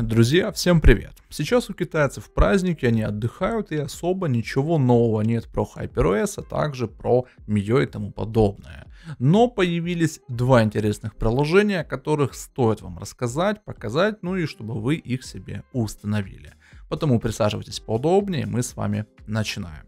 Друзья, всем привет! Сейчас у китайцев праздники, они отдыхают и особо ничего нового нет про HyperOS, а также про MIUI и тому подобное. Но появились два интересных приложения, о которых стоит вам рассказать, показать, ну и чтобы вы их себе установили. Потому присаживайтесь поудобнее, мы с вами начинаем.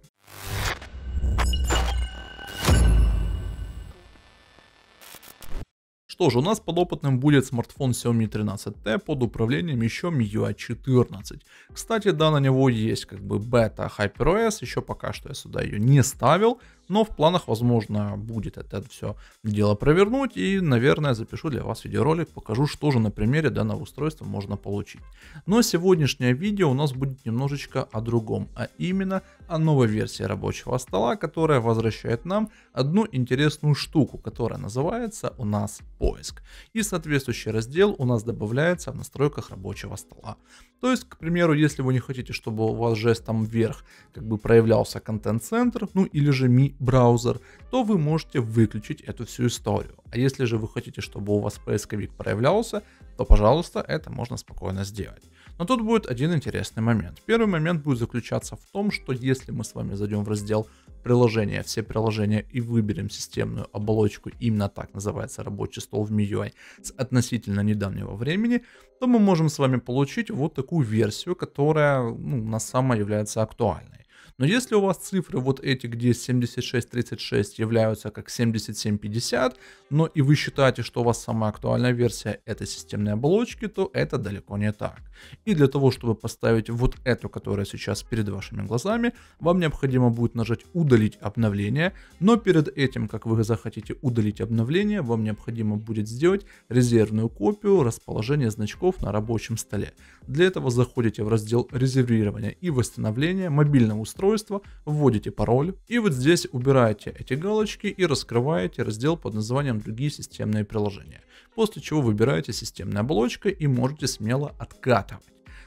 Что же, у нас подопытным будет смартфон Xiaomi 13T под управлением еще MIUI 14. Кстати, да, на него есть как бы бета HyperOS, еще пока что я сюда ее не ставил, но в планах, возможно, будет это все дело провернуть и, наверное, запишу для вас видеоролик, покажу, что же на примере данного устройства можно получить. Но сегодняшнее видео у нас будет немножечко о другом, а именно о новой версии рабочего стола, которая возвращает нам одну интересную штуку, которая называется у нас поиск. И соответствующий раздел у нас добавляется в настройках рабочего стола. То есть, к примеру, если вы не хотите, чтобы у вас жестом вверх как бы проявлялся контент-центр, ну или же Mi браузер, то вы можете выключить эту всю историю. А если же вы хотите, чтобы у вас поисковик проявлялся, то, пожалуйста, это можно спокойно сделать. Но тут будет один интересный момент. Первый момент будет заключаться в том, что если мы с вами зайдем в раздел приложения, все приложения и выберем системную оболочку, именно так называется рабочий стол в MIUI, с относительно недавнего времени, то мы можем с вами получить вот такую версию, которая ну, на самом является актуальной. Но если у вас цифры вот эти, где 7636 являются как 7750, но и вы считаете, что у вас самая актуальная версия это системной оболочки, то это далеко не так. И для того, чтобы поставить вот эту, которая сейчас перед вашими глазами, вам необходимо будет нажать удалить обновление, но перед этим, как вы захотите удалить обновление, вам необходимо будет сделать резервную копию расположения значков на рабочем столе. Для этого заходите в раздел резервирования и восстановления мобильного устройства устройства, вводите пароль и вот здесь убираете эти галочки и раскрываете раздел под названием «Другие системные приложения». После чего выбираете системная оболочка и можете смело откатывать.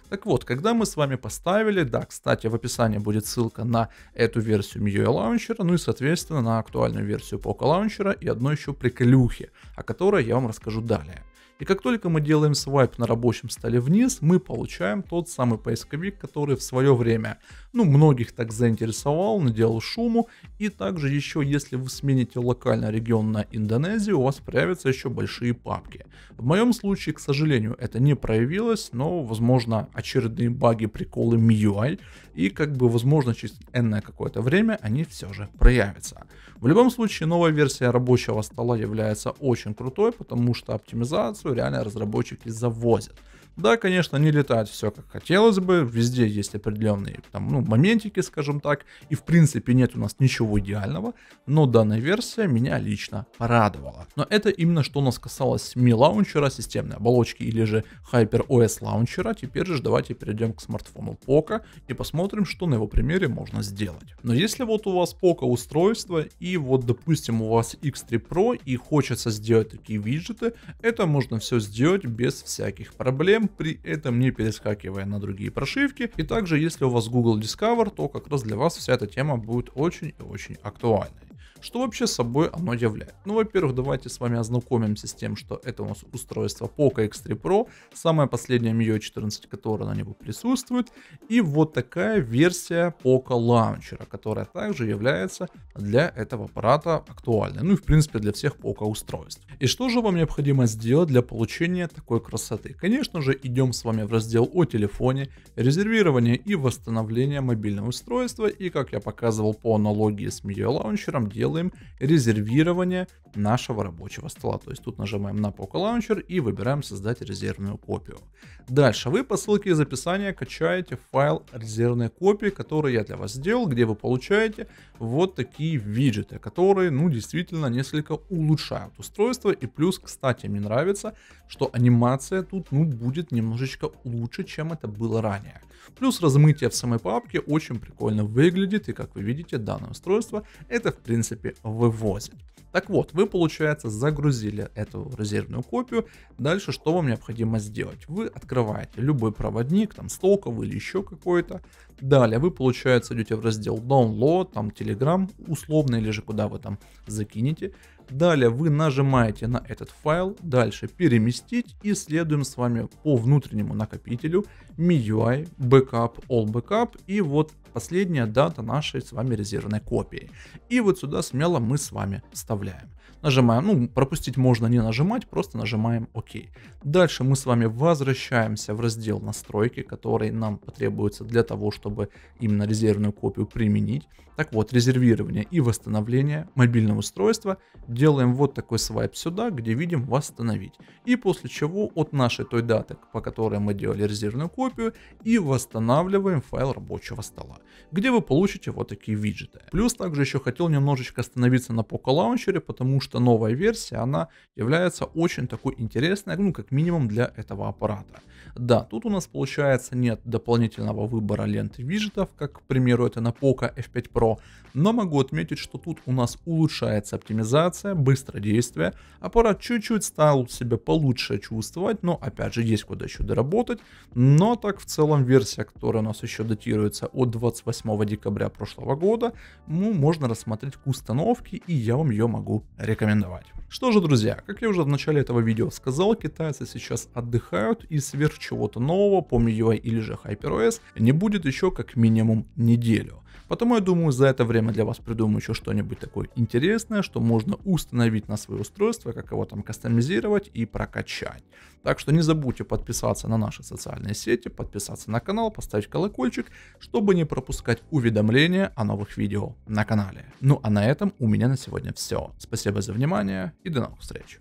Так вот, когда мы с вами поставили, да, кстати, в описании будет ссылка на эту версию MIUI Launcher, ну и, соответственно, на актуальную версию Poco Launcher и одной еще приколюхи, о которой я вам расскажу далее. И как только мы делаем свайп на рабочем столе вниз, мы получаем тот самый поисковик, который в свое время, ну, многих так заинтересовал, наделал шуму. И также еще, если вы смените локальный регион на Индонезию, у вас появятся еще большие папки. В моем случае, к сожалению, это не проявилось, но, возможно, очередные баги, приколы MIUI, и, как бы, возможно, через энное какое-то время они все же проявятся. В любом случае, новая версия рабочего стола является очень крутой, потому что оптимизация информацию реально разработчики завозят. Да, конечно, не летает все как хотелось бы, везде есть определенные там, ну, моментики, скажем так, и в принципе нет у нас ничего идеального, но данная версия меня лично порадовала. Но это именно что у нас касалось Mi лаунчера, системной оболочки или же HyperOS лаунчера, теперь же давайте перейдем к смартфону Poco и посмотрим, что на его примере можно сделать. Но если вот у вас Poco устройство и вот допустим у вас X3 Pro и хочется сделать такие виджеты, это можно все сделать без всяких проблем, при этом не перескакивая на другие прошивки. И также, если у вас Google Discover, то как раз для вас вся эта тема будет очень и очень актуальной. Что вообще собой оно является? Ну, во-первых, давайте с вами ознакомимся с тем, что это у нас устройство Poco X3 Pro, самая последняя MIUI 14, которая на него присутствует, и вот такая версия Poco Launcher, которая также является для этого аппарата актуальной, ну и в принципе для всех Poco устройств. И что же вам необходимо сделать для получения такой красоты? Конечно же, идем с вами в раздел о телефоне, резервирование и восстановление мобильного устройства, и как я показывал по аналогии с MIUI Launcher, делаем делаем резервирование нашего рабочего стола. То есть тут нажимаем на Poco Launcher и выбираем создать резервную копию. Дальше вы по ссылке из описания качаете файл резервной копии, который я для вас сделал, где вы получаете вот такие виджеты, которые, ну, действительно несколько улучшают устройство. И плюс, кстати, мне нравится, что анимация тут, ну, будет немножечко лучше, чем это было ранее. Плюс размытие в самой папке очень прикольно выглядит, и как вы видите, данное устройство это в принципе вывозит. Так вот, вы, получается, загрузили эту резервную копию. Дальше что вам необходимо сделать? Вы открываете любой проводник, там стоковый или еще какой-то. Далее вы, получается, идете в раздел Download, там Telegram условно, или же куда вы там закинете. Далее вы нажимаете на этот файл, дальше переместить и следуем с вами по внутреннему накопителю MIUI, Backup, All Backup и вот последняя дата нашей с вами резервной копии. И вот сюда смело мы с вами вставляем. Нажимаем, ну пропустить можно не нажимать, просто нажимаем ОК. Дальше мы с вами возвращаемся в раздел настройки, который нам потребуется для того, чтобы именно резервную копию применить. Так вот, резервирование и восстановление мобильного устройства делаем вот такой свайп сюда, где видим восстановить. И после чего от нашей той даты, по которой мы делали резервную копию, и восстанавливаем файл рабочего стола, где вы получите вот такие виджеты. Плюс также еще хотел немножечко остановиться на Poco Launcher, потому что новая версия, она является очень такой интересной, ну как минимум для этого аппарата. Да, тут у нас получается нет дополнительного выбора ленты виджетов, как к примеру это на Poco F5 Pro, но могу отметить, что тут у нас улучшается оптимизация, быстродействие, аппарат чуть-чуть стал себя получше чувствовать, но опять же есть куда еще доработать, но так в целом версия, которая у нас еще датируется от 28 декабря прошлого года, ну, можно рассмотреть к установке и я вам ее могу рекомендовать. Что же, друзья, как я уже в начале этого видео сказал, китайцы сейчас отдыхают и сверх чего-то нового по MIUI или же HyperOS не будет еще как минимум неделю. Потому я думаю, за это время для вас придумаю еще что-нибудь такое интересное, что можно установить на свое устройство, как его там кастомизировать и прокачать. Так что не забудьте подписаться на наши социальные сети, подписаться на канал, поставить колокольчик, чтобы не пропускать уведомления о новых видео на канале. Ну а на этом у меня на сегодня все. Спасибо за внимание и до новых встреч.